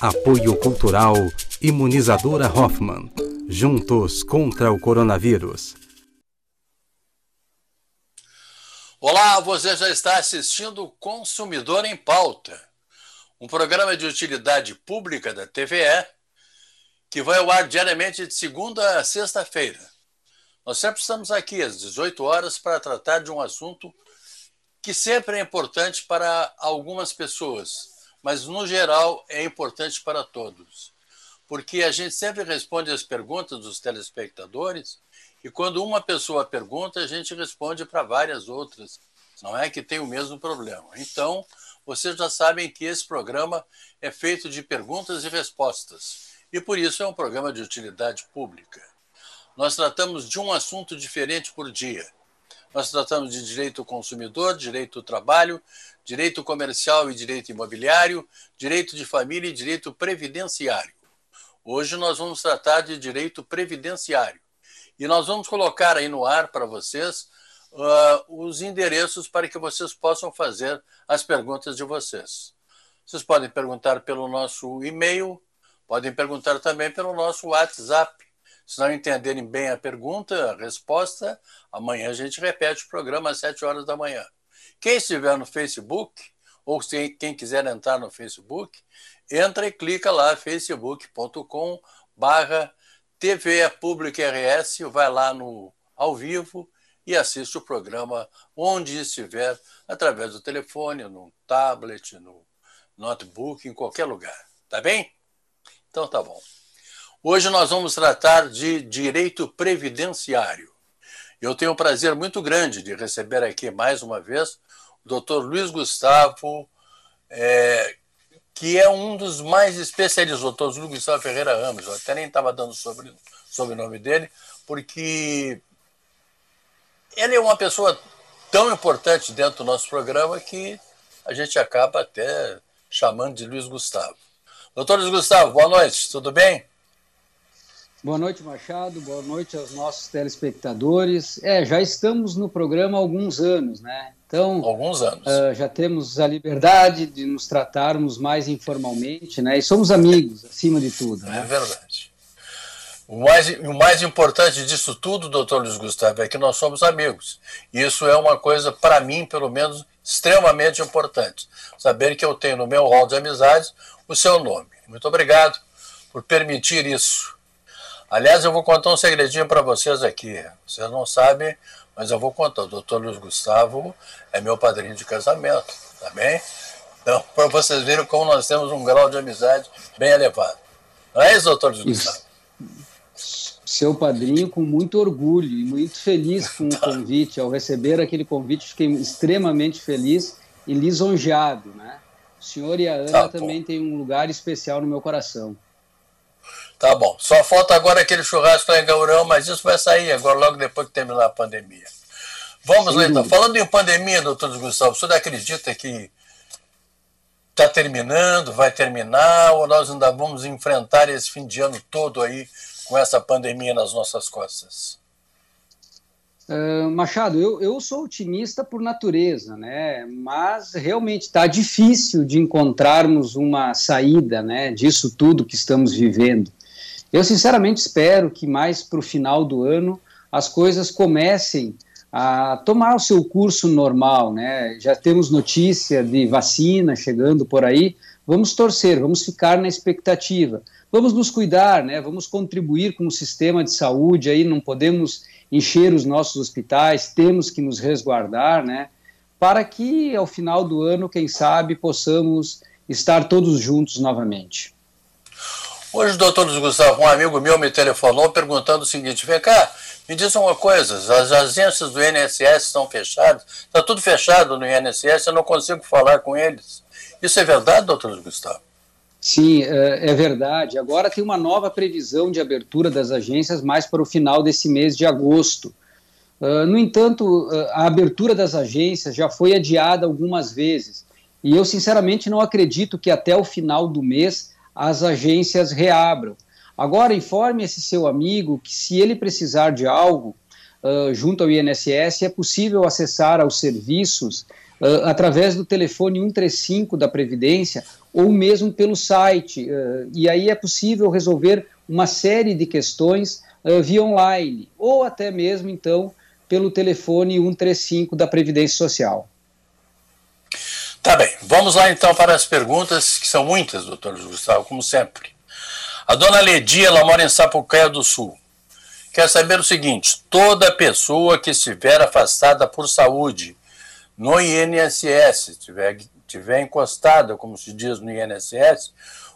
Apoio Cultural Imunizadora Hoffman. Juntos contra o coronavírus. Olá, você já está assistindo Consumidor em Pauta, um programa de utilidade pública da TVE que vai ao ar diariamente de segunda a sexta-feira. Nós sempre estamos aqui às 18 horas para tratar de um assunto que sempre é importante para algumas pessoas mas no geral é importante para todos. Porque a gente sempre responde as perguntas dos telespectadores e quando uma pessoa pergunta, a gente responde para várias outras. Não é que tem o mesmo problema. Então, vocês já sabem que esse programa é feito de perguntas e respostas. E por isso é um programa de utilidade pública. Nós tratamos de um assunto diferente por dia. Nós tratamos de direito ao consumidor, direito ao trabalho, direito comercial e direito imobiliário, direito de família e direito previdenciário. Hoje nós vamos tratar de direito previdenciário. E nós vamos colocar aí no ar para vocês uh, os endereços para que vocês possam fazer as perguntas de vocês. Vocês podem perguntar pelo nosso e-mail, podem perguntar também pelo nosso WhatsApp. Se não entenderem bem a pergunta, a resposta, amanhã a gente repete o programa às 7 horas da manhã. Quem estiver no Facebook, ou quem quiser entrar no Facebook, entra e clica lá, facebook.com barra TV Pública RS, vai lá no ao vivo e assiste o programa onde estiver, através do telefone, no tablet, no notebook, em qualquer lugar. Tá bem? Então tá bom. Hoje nós vamos tratar de direito previdenciário. Eu tenho um prazer muito grande de receber aqui mais uma vez doutor Luiz Gustavo, é, que é um dos mais especializados, doutor Luiz Gustavo Ferreira Ramos, eu até nem estava dando sobre, sobre o nome dele, porque ele é uma pessoa tão importante dentro do nosso programa que a gente acaba até chamando de Luiz Gustavo. Doutor Luiz Gustavo, boa noite, tudo bem? Boa noite, Machado. Boa noite aos nossos telespectadores. É, já estamos no programa há alguns anos, né? Então, alguns anos. Uh, já temos a liberdade de nos tratarmos mais informalmente, né? E somos amigos, acima de tudo. Né? É verdade. O mais, o mais importante disso tudo, doutor Luiz Gustavo, é que nós somos amigos. Isso é uma coisa, para mim, pelo menos, extremamente importante. Saber que eu tenho no meu rol de amizades o seu nome. Muito obrigado por permitir isso. Aliás, eu vou contar um segredinho para vocês aqui. Vocês não sabem, mas eu vou contar. O doutor Luiz Gustavo é meu padrinho de casamento, tá bem? Então, para vocês verem como nós temos um grau de amizade bem elevado. Não é isso, doutor Luiz Gustavo? Seu padrinho com muito orgulho e muito feliz com o convite. Ao receber aquele convite, fiquei extremamente feliz e lisonjeado, né? O senhor e a Ana tá, também têm um lugar especial no meu coração. Tá bom. Só falta agora aquele churrasco lá em Gaurão, mas isso vai sair agora, logo depois que terminar a pandemia. Vamos Sim. lá então. Falando em pandemia, doutor Gustavo, o senhor acredita que está terminando, vai terminar, ou nós ainda vamos enfrentar esse fim de ano todo aí com essa pandemia nas nossas costas? Uh, Machado, eu, eu sou otimista por natureza, né? Mas realmente está difícil de encontrarmos uma saída, né? Disso tudo que estamos vivendo. Eu sinceramente espero que mais para o final do ano as coisas comecem a tomar o seu curso normal, né? Já temos notícia de vacina chegando por aí. Vamos torcer, vamos ficar na expectativa. Vamos nos cuidar, né? Vamos contribuir com o sistema de saúde aí, não podemos encher os nossos hospitais, temos que nos resguardar, né? Para que ao final do ano, quem sabe, possamos estar todos juntos novamente. Hoje o doutor Gustavo, um amigo meu, me telefonou perguntando o seguinte: vem cá, me diz uma coisa, as agências do INSS estão fechadas, está tudo fechado no INSS, eu não consigo falar com eles. Isso é verdade, doutor Gustavo? Sim, é, é verdade. Agora tem uma nova previsão de abertura das agências mais para o final desse mês de agosto. Uh, no entanto, uh, a abertura das agências já foi adiada algumas vezes. E eu, sinceramente, não acredito que até o final do mês as agências reabram. Agora, informe esse seu amigo que, se ele precisar de algo uh, junto ao INSS, é possível acessar aos serviços uh, através do telefone 135 da Previdência ou mesmo pelo site. Uh, e aí é possível resolver uma série de questões via online ou até mesmo, então, pelo telefone 135 da Previdência Social. Tá bem, vamos lá então para as perguntas, são muitas, doutor Gustavo, como sempre. A dona Ledia, ela mora em Sapucaia do Sul. Quer saber o seguinte: toda pessoa que estiver afastada por saúde no INSS, tiver, tiver encostada, como se diz no INSS,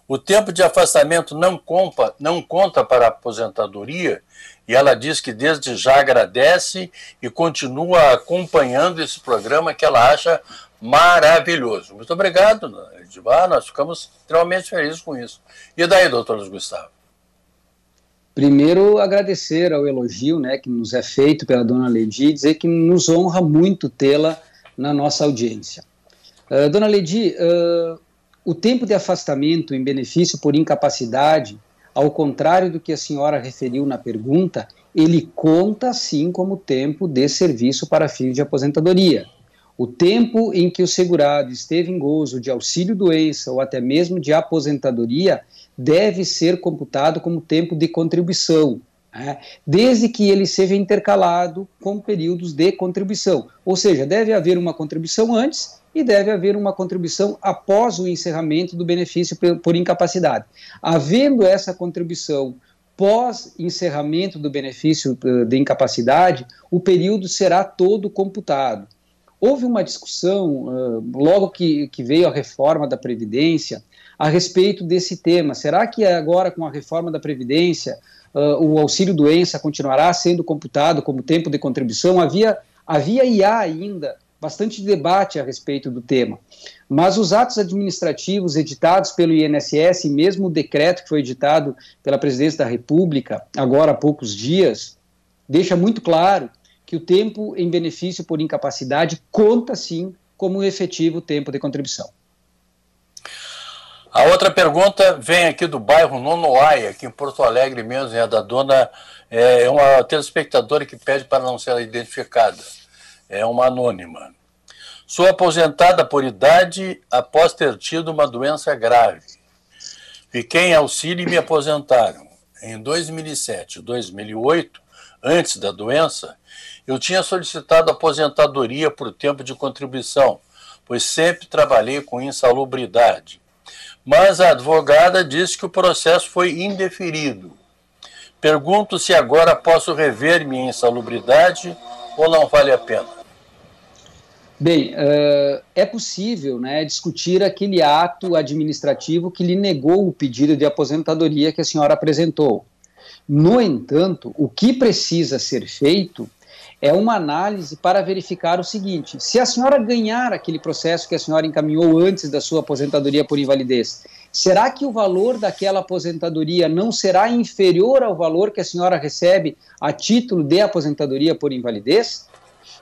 o tempo de afastamento não, compa, não conta para a aposentadoria e ela diz que desde já agradece e continua acompanhando esse programa que ela acha maravilhoso. Muito obrigado, Edvar. Nós ficamos extremamente felizes com isso. E daí, doutor Luiz Gustavo? Primeiro, agradecer ao elogio né, que nos é feito pela dona Ledi, dizer que nos honra muito tê-la na nossa audiência. Uh, dona Ledi, uh, o tempo de afastamento em benefício por incapacidade, ao contrário do que a senhora referiu na pergunta, ele conta sim como tempo de serviço para fins de aposentadoria. O tempo em que o segurado esteve em gozo de auxílio-doença ou até mesmo de aposentadoria deve ser computado como tempo de contribuição, né? desde que ele seja intercalado com períodos de contribuição. Ou seja, deve haver uma contribuição antes e deve haver uma contribuição após o encerramento do benefício por incapacidade. Havendo essa contribuição pós encerramento do benefício eh, de incapacidade, o período será todo computado. Houve uma discussão, uh, logo que, que veio a reforma da Previdência, a respeito desse tema. Será que agora, com a reforma da Previdência, uh, o auxílio-doença continuará sendo computado como tempo de contribuição? Havia, havia e há ainda bastante debate a respeito do tema. Mas os atos administrativos editados pelo INSS, e mesmo o decreto que foi editado pela Presidência da República, agora há poucos dias, deixa muito claro que o tempo em benefício por incapacidade conta sim como efetivo tempo de contribuição. A outra pergunta vem aqui do bairro Nonoaia, aqui em Porto Alegre mesmo, é da dona, é uma telespectadora que pede para não ser identificada, é uma anônima. Sou aposentada por idade após ter tido uma doença grave. Fiquei em auxílio e me aposentaram. Em 2007 e 2008, antes da doença, eu tinha solicitado aposentadoria por tempo de contribuição, pois sempre trabalhei com insalubridade. Mas a advogada disse que o processo foi indeferido. Pergunto se agora posso rever minha insalubridade ou não vale a pena. Bem, uh, é possível né, discutir aquele ato administrativo que lhe negou o pedido de aposentadoria que a senhora apresentou. No entanto, o que precisa ser feito é uma análise para verificar o seguinte: se a senhora ganhar aquele processo que a senhora encaminhou antes da sua aposentadoria por invalidez, será que o valor daquela aposentadoria não será inferior ao valor que a senhora recebe a título de aposentadoria por invalidez?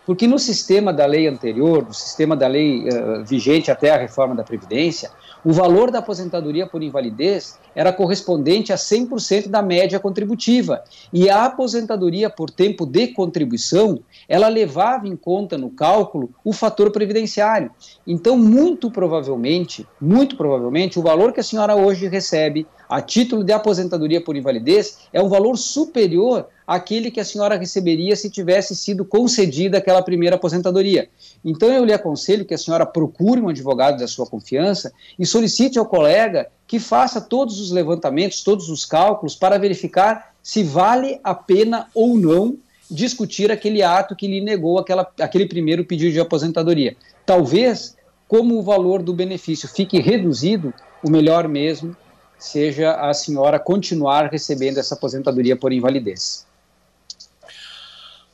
Porque no sistema da lei anterior, no sistema da lei uh, vigente até a reforma da Previdência, o valor da aposentadoria por invalidez era correspondente a 100% da média contributiva. E a aposentadoria por tempo de contribuição, ela levava em conta no cálculo o fator previdenciário. Então, muito provavelmente, muito provavelmente, o valor que a senhora hoje recebe a título de aposentadoria por invalidez é um valor superior àquele que a senhora receberia se tivesse sido concedida aquela primeira aposentadoria. Então eu lhe aconselho que a senhora procure um advogado da sua confiança e solicite ao colega que faça todos os levantamentos, todos os cálculos para verificar se vale a pena ou não discutir aquele ato que lhe negou aquela, aquele primeiro pedido de aposentadoria. Talvez, como o valor do benefício fique reduzido, o melhor mesmo seja a senhora continuar recebendo essa aposentadoria por invalidez.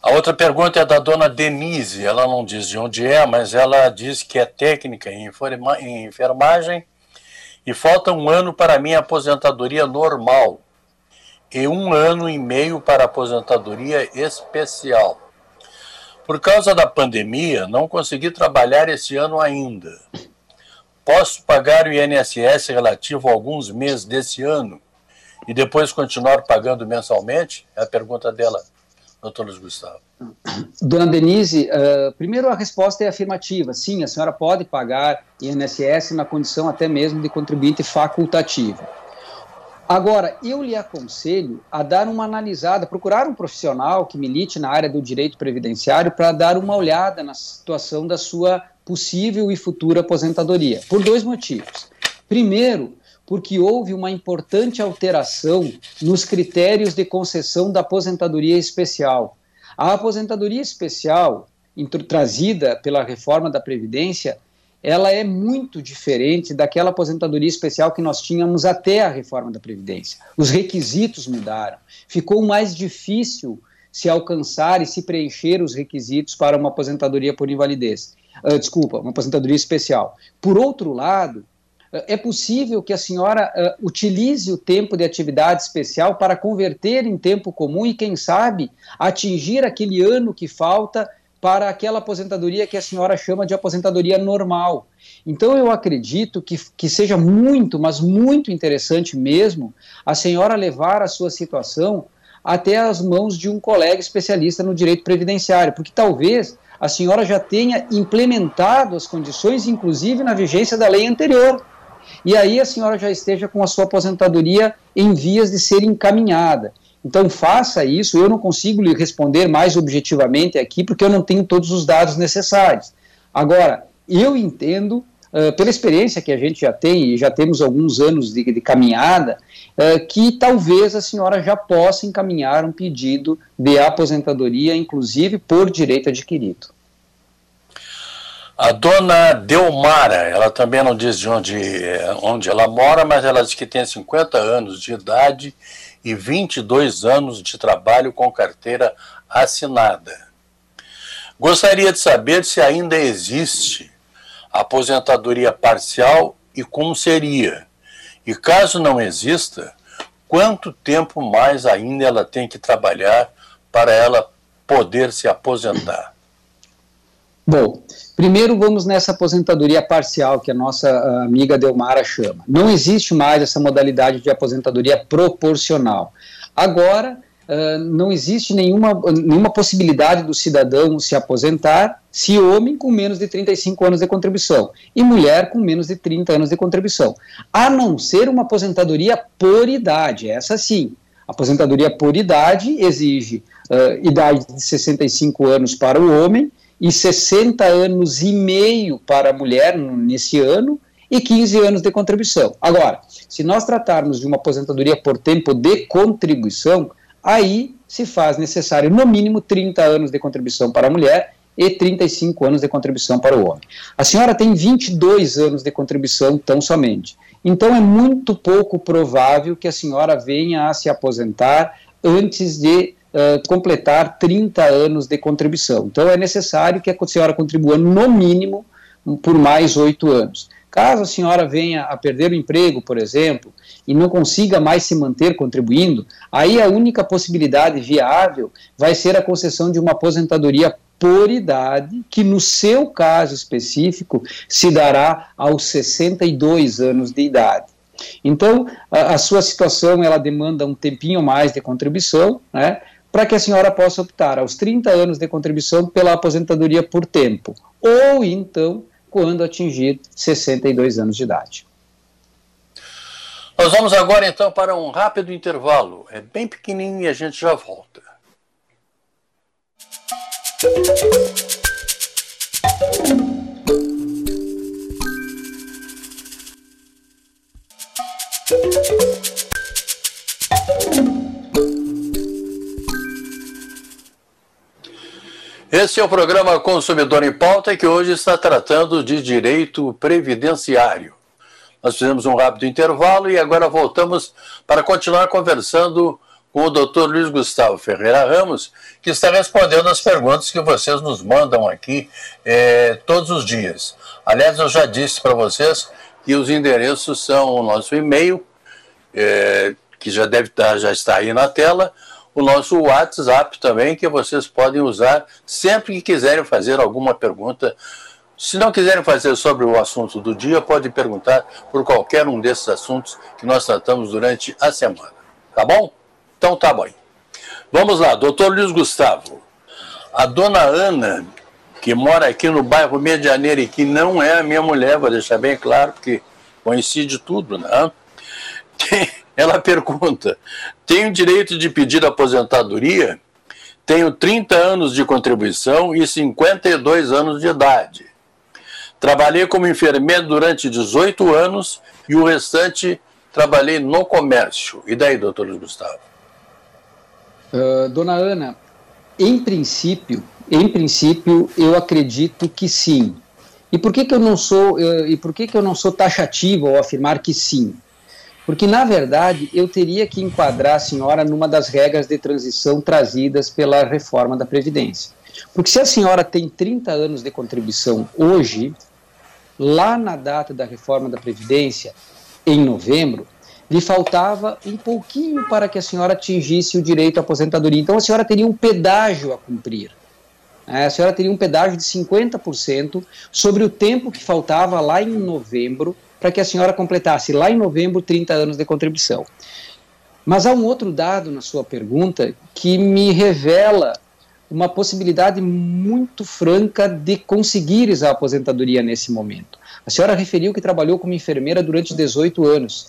A outra pergunta é da dona Denise. Ela não diz de onde é, mas ela diz que é técnica em enfermagem e falta um ano para minha aposentadoria normal e um ano e meio para aposentadoria especial. Por causa da pandemia, não consegui trabalhar esse ano ainda. Posso pagar o INSS relativo a alguns meses desse ano e depois continuar pagando mensalmente? É a pergunta dela doutor Luiz Gustavo? Dona Denise, uh, primeiro a resposta é afirmativa. Sim, a senhora pode pagar INSS na condição até mesmo de contribuinte facultativo. Agora, eu lhe aconselho a dar uma analisada, procurar um profissional que milite na área do direito previdenciário para dar uma olhada na situação da sua possível e futura aposentadoria, por dois motivos. Primeiro, porque houve uma importante alteração nos critérios de concessão da aposentadoria especial. A aposentadoria especial, trazida pela reforma da Previdência, ela é muito diferente daquela aposentadoria especial que nós tínhamos até a reforma da Previdência. Os requisitos mudaram. Ficou mais difícil se alcançar e se preencher os requisitos para uma aposentadoria por invalidez. Uh, desculpa, uma aposentadoria especial. Por outro lado, é possível que a senhora uh, utilize o tempo de atividade especial para converter em tempo comum e, quem sabe, atingir aquele ano que falta para aquela aposentadoria que a senhora chama de aposentadoria normal. Então, eu acredito que, que seja muito, mas muito interessante mesmo a senhora levar a sua situação até as mãos de um colega especialista no direito previdenciário, porque talvez a senhora já tenha implementado as condições, inclusive na vigência da lei anterior e aí a senhora já esteja com a sua aposentadoria em vias de ser encaminhada. Então faça isso, eu não consigo lhe responder mais objetivamente aqui, porque eu não tenho todos os dados necessários. Agora, eu entendo, uh, pela experiência que a gente já tem, e já temos alguns anos de, de caminhada, uh, que talvez a senhora já possa encaminhar um pedido de aposentadoria, inclusive por direito adquirido. A dona Delmara, ela também não diz de onde, onde ela mora, mas ela diz que tem 50 anos de idade e 22 anos de trabalho com carteira assinada. Gostaria de saber se ainda existe aposentadoria parcial e como seria. E caso não exista, quanto tempo mais ainda ela tem que trabalhar para ela poder se aposentar? Bom, primeiro vamos nessa aposentadoria parcial que a nossa ah, amiga Delmara chama. Não existe mais essa modalidade de aposentadoria proporcional. Agora, uh, não existe nenhuma, nenhuma possibilidade do cidadão se aposentar se homem com menos de 35 anos de contribuição e mulher com menos de 30 anos de contribuição, a não ser uma aposentadoria por idade, essa sim. Aposentadoria por idade exige uh, idade de 65 anos para o homem e 60 anos e meio para a mulher nesse ano e 15 anos de contribuição. Agora, se nós tratarmos de uma aposentadoria por tempo de contribuição, aí se faz necessário no mínimo 30 anos de contribuição para a mulher e 35 anos de contribuição para o homem. A senhora tem 22 anos de contribuição tão somente. Então é muito pouco provável que a senhora venha a se aposentar antes de uh, completar 30 anos de contribuição. Então, é necessário que a senhora contribua no mínimo por mais oito anos. Caso a senhora venha a perder o emprego, por exemplo, e não consiga mais se manter contribuindo, aí a única possibilidade viável vai ser a concessão de uma aposentadoria por idade, que no seu caso específico se dará aos 62 anos de idade. Então, a, a sua situação ela demanda um tempinho mais de contribuição, né? Para que a senhora possa optar aos 30 anos de contribuição pela aposentadoria por tempo, ou então quando atingir 62 anos de idade. Nós vamos agora então para um rápido intervalo. É bem pequenininho e a gente já volta. Esse é o programa Consumidor em Pauta que hoje está tratando de direito previdenciário. Nós fizemos um rápido intervalo e agora voltamos para continuar conversando com o Dr. Luiz Gustavo Ferreira Ramos, que está respondendo as perguntas que vocês nos mandam aqui eh, todos os dias. Aliás, eu já disse para vocês que os endereços são o nosso e-mail, eh, que já deve estar, já está aí na tela, o nosso WhatsApp também, que vocês podem usar sempre que quiserem fazer alguma pergunta. Se não quiserem fazer sobre o assunto do dia, pode perguntar por qualquer um desses assuntos que nós tratamos durante a semana. Tá bom? Então tá bom. Vamos lá, doutor Luiz Gustavo. A dona Ana, que mora aqui no bairro Medianeira e que não é a minha mulher, vou deixar bem claro, porque coincide tudo, né? Tem, ela pergunta: tenho direito de pedir aposentadoria? Tenho 30 anos de contribuição e 52 anos de idade. Trabalhei como enfermeiro durante 18 anos e o restante trabalhei no comércio. E daí, doutor Gustavo? Uh, dona Ana, em princípio, em princípio, eu acredito que sim. E por que, que eu não sou uh, e por que, que eu não sou taxativo ao afirmar que sim? Porque, na verdade, eu teria que enquadrar a senhora numa das regras de transição trazidas pela reforma da Previdência. Porque se a senhora tem 30 anos de contribuição hoje, lá na data da reforma da Previdência, em novembro, lhe faltava um pouquinho para que a senhora atingisse o direito à aposentadoria. Então a senhora teria um pedágio a cumprir. A senhora teria um pedágio de 50% sobre o tempo que faltava lá em novembro para que a senhora completasse lá em novembro 30 anos de contribuição. Mas há um outro dado na sua pergunta que me revela uma possibilidade muito franca de conseguires a aposentadoria nesse momento. A senhora referiu que trabalhou como enfermeira durante 18 anos.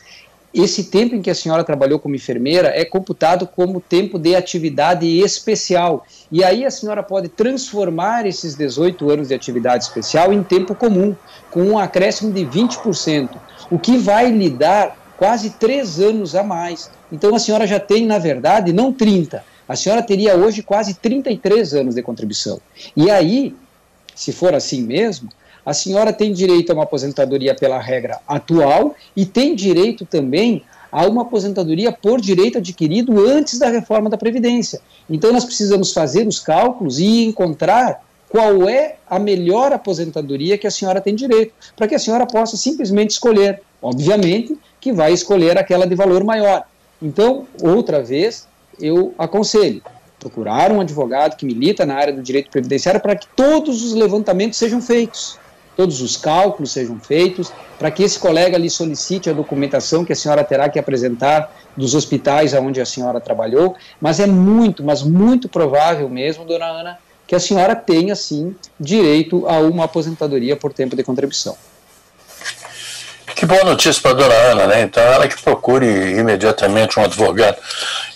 Esse tempo em que a senhora trabalhou como enfermeira é computado como tempo de atividade especial. E aí a senhora pode transformar esses 18 anos de atividade especial em tempo comum, com um acréscimo de 20%, o que vai lhe dar quase três anos a mais. Então a senhora já tem, na verdade, não 30, a senhora teria hoje quase 33 anos de contribuição. E aí, se for assim mesmo, a senhora tem direito a uma aposentadoria pela regra atual e tem direito também a uma aposentadoria por direito adquirido antes da reforma da Previdência. Então, nós precisamos fazer os cálculos e encontrar qual é a melhor aposentadoria que a senhora tem direito, para que a senhora possa simplesmente escolher. Obviamente que vai escolher aquela de valor maior. Então, outra vez, eu aconselho procurar um advogado que milita na área do direito previdenciário para que todos os levantamentos sejam feitos, todos os cálculos sejam feitos, para que esse colega lhe solicite a documentação que a senhora terá que apresentar dos hospitais onde a senhora trabalhou, mas é muito, mas muito provável mesmo, dona Ana, que a senhora tenha, sim, direito a uma aposentadoria por tempo de contribuição. Que boa notícia para a dona Ana, né? Então, ela que procure imediatamente um advogado.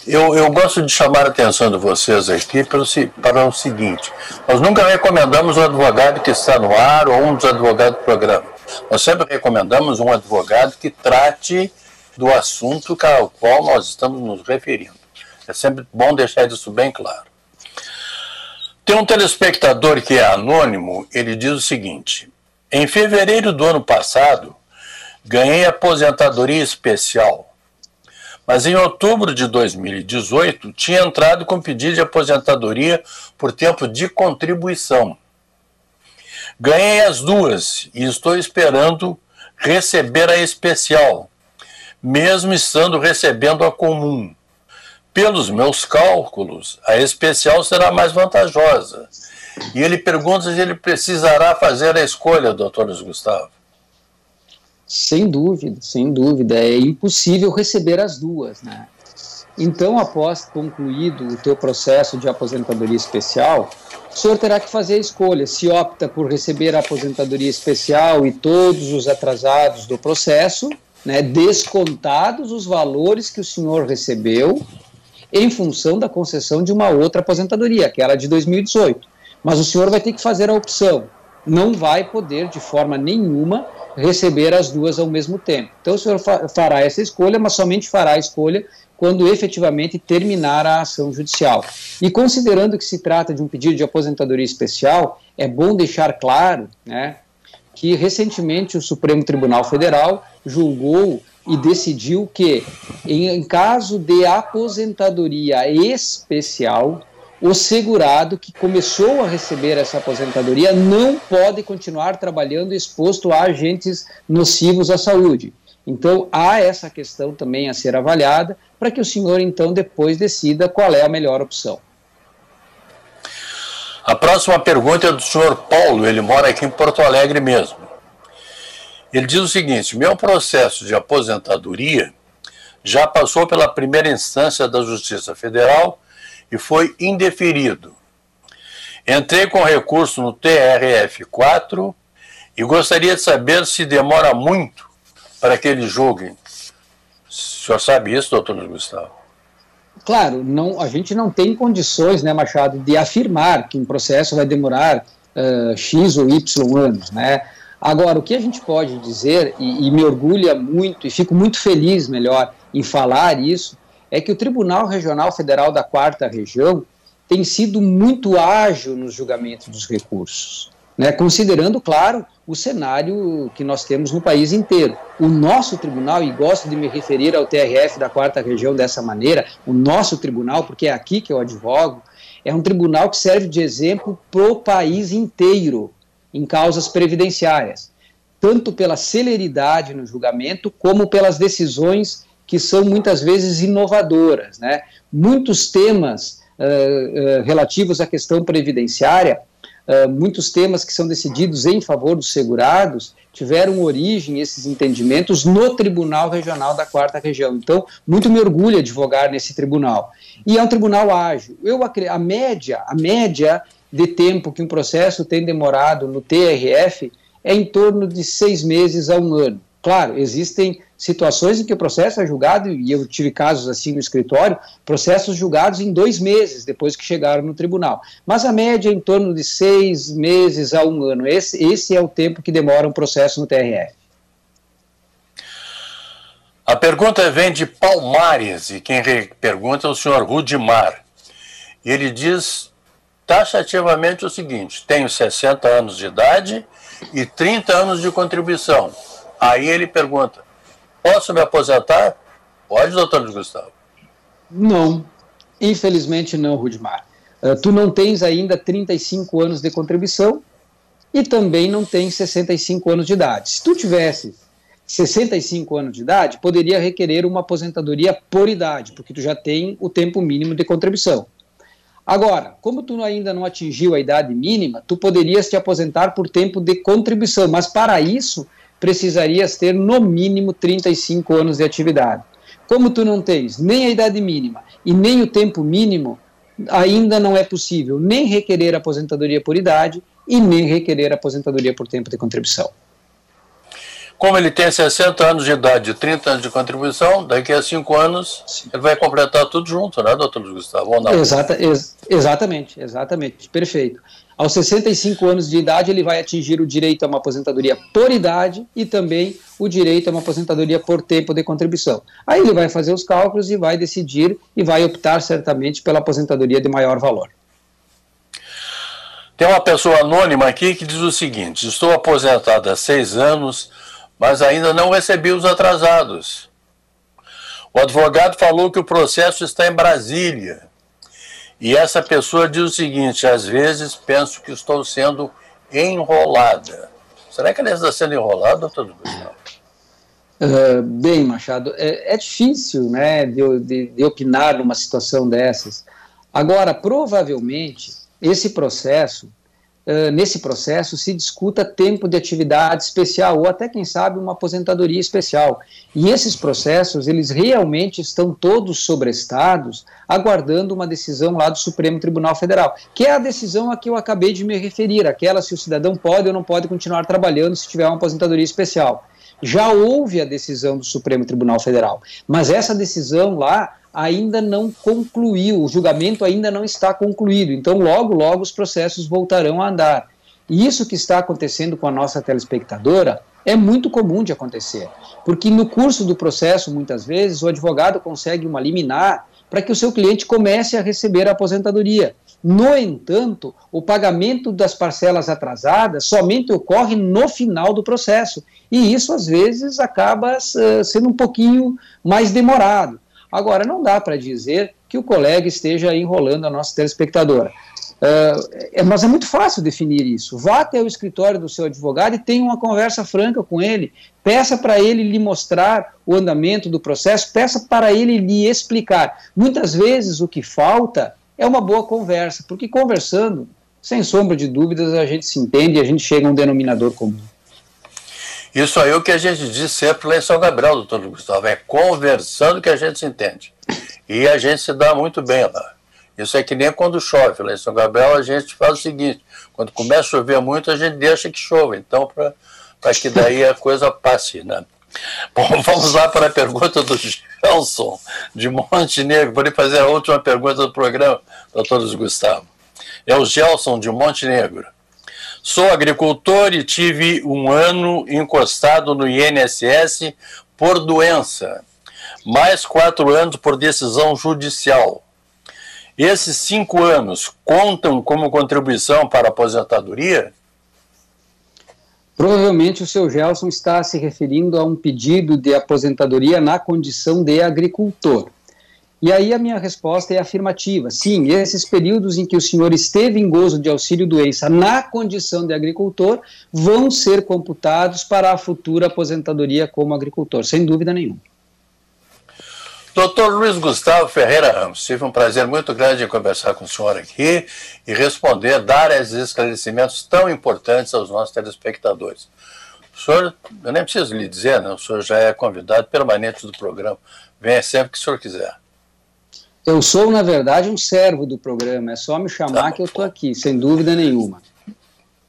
Eu, eu gosto de chamar a atenção de vocês aqui pelo, para o seguinte: nós nunca recomendamos um advogado que está no ar ou um dos advogados do programa. Nós sempre recomendamos um advogado que trate do assunto ao qual nós estamos nos referindo. É sempre bom deixar isso bem claro. Tem um telespectador que é anônimo, ele diz o seguinte: em fevereiro do ano passado, ganhei aposentadoria especial mas em outubro de 2018 tinha entrado com pedido de aposentadoria por tempo de contribuição. Ganhei as duas e estou esperando receber a especial, mesmo estando recebendo a comum. Pelos meus cálculos, a especial será mais vantajosa. E ele pergunta se ele precisará fazer a escolha, doutor Gustavo. Sem dúvida, sem dúvida. É impossível receber as duas, né? Então, após concluído o teu processo de aposentadoria especial, o senhor terá que fazer a escolha se opta por receber a aposentadoria especial e todos os atrasados do processo, né, descontados os valores que o senhor recebeu em função da concessão de uma outra aposentadoria, aquela de 2018. Mas o senhor vai ter que fazer a opção. Não vai poder, de forma nenhuma, receber as duas ao mesmo tempo. Então o senhor fará essa escolha, mas somente fará a escolha quando efetivamente terminar a ação judicial. E considerando que se trata de um pedido de aposentadoria especial, é bom deixar claro né, que recentemente o Supremo Tribunal Federal julgou e decidiu que, em caso de aposentadoria especial, o segurado que começou a receber essa aposentadoria não pode continuar trabalhando exposto a agentes nocivos à saúde. Então, há essa questão também a ser avaliada para que o senhor, então, depois decida qual é a melhor opção. A próxima pergunta é do senhor Paulo, ele mora aqui em Porto Alegre mesmo. Ele diz o seguinte: meu processo de aposentadoria já passou pela primeira instância da Justiça Federal e foi indeferido. Entrei com recurso no TRF4 e gostaria de saber se demora muito para que ele julgue. O senhor sabe isso, doutor Gustavo? Claro, não, a gente não tem condições, né, Machado, de afirmar que um processo vai demorar uh, X ou Y anos, né? Agora, o que a gente pode dizer, e, e me orgulha muito, e fico muito feliz, melhor, em falar isso, é que o Tribunal Regional Federal da Quarta Região tem sido muito ágil nos julgamentos dos recursos, né, considerando, claro, o cenário que nós temos no país inteiro. O nosso tribunal, e gosto de me referir ao TRF da Quarta Região dessa maneira, o nosso tribunal, porque é aqui que eu advogo, é um tribunal que serve de exemplo para o país inteiro em causas previdenciárias, tanto pela celeridade no julgamento, como pelas decisões que são muitas vezes inovadoras. Né? Muitos temas uh, uh, relativos à questão previdenciária Uh, muitos temas que são decididos em favor dos segurados tiveram origem, esses entendimentos, no Tribunal Regional da Quarta Região. Então, muito me orgulho advogar nesse tribunal. E é um tribunal ágil. Eu, a média, a média de tempo que um processo tem demorado no TRF é em torno de seis meses a um ano. Claro, existem situações em que o processo é julgado, e eu tive casos assim no escritório, processos julgados em dois meses depois que chegaram no tribunal. Mas a média é em torno de seis meses a um ano. Esse, esse é o tempo que demora um processo no TRF. A pergunta vem de Palmares, e quem pergunta é o senhor Rudimar. Ele diz taxativamente o seguinte: tenho 60 anos de idade e 30 anos de contribuição. Aí ele pergunta: Posso me aposentar? Pode, doutor Luiz Gustavo. Não, infelizmente não, Rudimar. Uh, tu não tens ainda 35 anos de contribuição e também não tens 65 anos de idade. Se tu tivesse 65 anos de idade, poderia requerer uma aposentadoria por idade, porque tu já tem o tempo mínimo de contribuição. Agora, como tu ainda não atingiu a idade mínima, tu poderias te aposentar por tempo de contribuição, mas para isso precisarias ter no mínimo 35 anos de atividade. Como tu não tens nem a idade mínima e nem o tempo mínimo, ainda não é possível nem requerer aposentadoria por idade e nem requerer aposentadoria por tempo de contribuição. Como ele tem 60 anos de idade e 30 anos de contribuição, daqui a 5 anos Sim. ele vai completar tudo junto, né, doutor Gustavo? Ou não? Exata, ex exatamente, exatamente, perfeito. Aos 65 anos de idade, ele vai atingir o direito a uma aposentadoria por idade e também o direito a uma aposentadoria por tempo de contribuição. Aí ele vai fazer os cálculos e vai decidir e vai optar certamente pela aposentadoria de maior valor. Tem uma pessoa anônima aqui que diz o seguinte: estou aposentado há seis anos, mas ainda não recebi os atrasados. O advogado falou que o processo está em Brasília e essa pessoa diz o seguinte: às vezes penso que estou sendo enrolada. Será que ela está sendo enrolada, doutor Gustavo? Uh, bem, Machado, é, é difícil né, de, de, de opinar numa situação dessas. Agora, provavelmente, esse processo nesse processo se discuta tempo de atividade especial ou até quem sabe uma aposentadoria especial. E esses processos, eles realmente estão todos sobrestados, aguardando uma decisão lá do Supremo Tribunal Federal, que é a decisão a que eu acabei de me referir, aquela se o cidadão pode ou não pode continuar trabalhando se tiver uma aposentadoria especial. Já houve a decisão do Supremo Tribunal Federal, mas essa decisão lá ainda não concluiu, o julgamento ainda não está concluído. Então, logo, logo os processos voltarão a andar. E isso que está acontecendo com a nossa telespectadora é muito comum de acontecer, porque no curso do processo, muitas vezes, o advogado consegue uma liminar para que o seu cliente comece a receber a aposentadoria. No entanto, o pagamento das parcelas atrasadas somente ocorre no final do processo, e isso às vezes acaba uh, sendo um pouquinho mais demorado. Agora, não dá para dizer que o colega esteja enrolando a nossa telespectadora. Uh, é, mas é muito fácil definir isso. Vá até o escritório do seu advogado e tenha uma conversa franca com ele. Peça para ele lhe mostrar o andamento do processo, peça para ele lhe explicar. Muitas vezes o que falta é uma boa conversa, porque conversando, sem sombra de dúvidas, a gente se entende e a gente chega a um denominador comum. Isso aí é o que a gente diz sempre lá em São Gabriel, doutor Gustavo, é conversando que a gente se entende. E a gente se dá muito bem lá. Isso é que nem quando chove. Lá em São Gabriel a gente faz o seguinte: quando começa a chover muito, a gente deixa que chova. Então, para que daí a coisa passe, né? Bom, vamos lá para a pergunta do Gelson de Montenegro. Vou lhe fazer a última pergunta do programa, doutor Gustavo. É o Gelson de Montenegro. Sou agricultor e tive um ano encostado no INSS por doença, mais quatro anos por decisão judicial. Esses cinco anos contam como contribuição para a aposentadoria? Provavelmente o seu Gelson está se referindo a um pedido de aposentadoria na condição de agricultor. E aí a minha resposta é afirmativa. Sim, esses períodos em que o senhor esteve em gozo de auxílio-doença na condição de agricultor vão ser computados para a futura aposentadoria como agricultor, sem dúvida nenhuma. Doutor Luiz Gustavo Ferreira Ramos, tive um prazer muito grande em conversar com o senhor aqui e responder, dar esses esclarecimentos tão importantes aos nossos telespectadores. O senhor, eu nem preciso lhe dizer, né? o senhor já é convidado permanente do programa. Venha sempre que o senhor quiser. Eu sou, na verdade, um servo do programa. É só me chamar tá que eu estou aqui, sem dúvida nenhuma.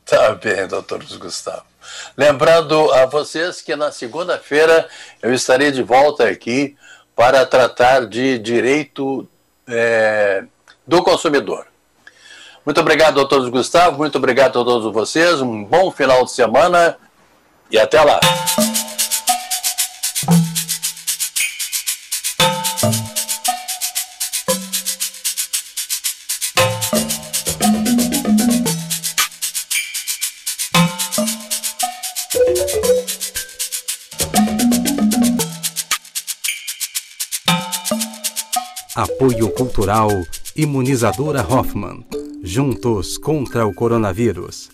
Tá bem, doutor Gustavo. Lembrando a vocês que na segunda-feira eu estarei de volta aqui para tratar de direito é, do consumidor. Muito obrigado, doutor Gustavo. Muito obrigado a todos vocês. Um bom final de semana e até lá. Apoio Cultural Imunizadora Hoffman. Juntos contra o coronavírus.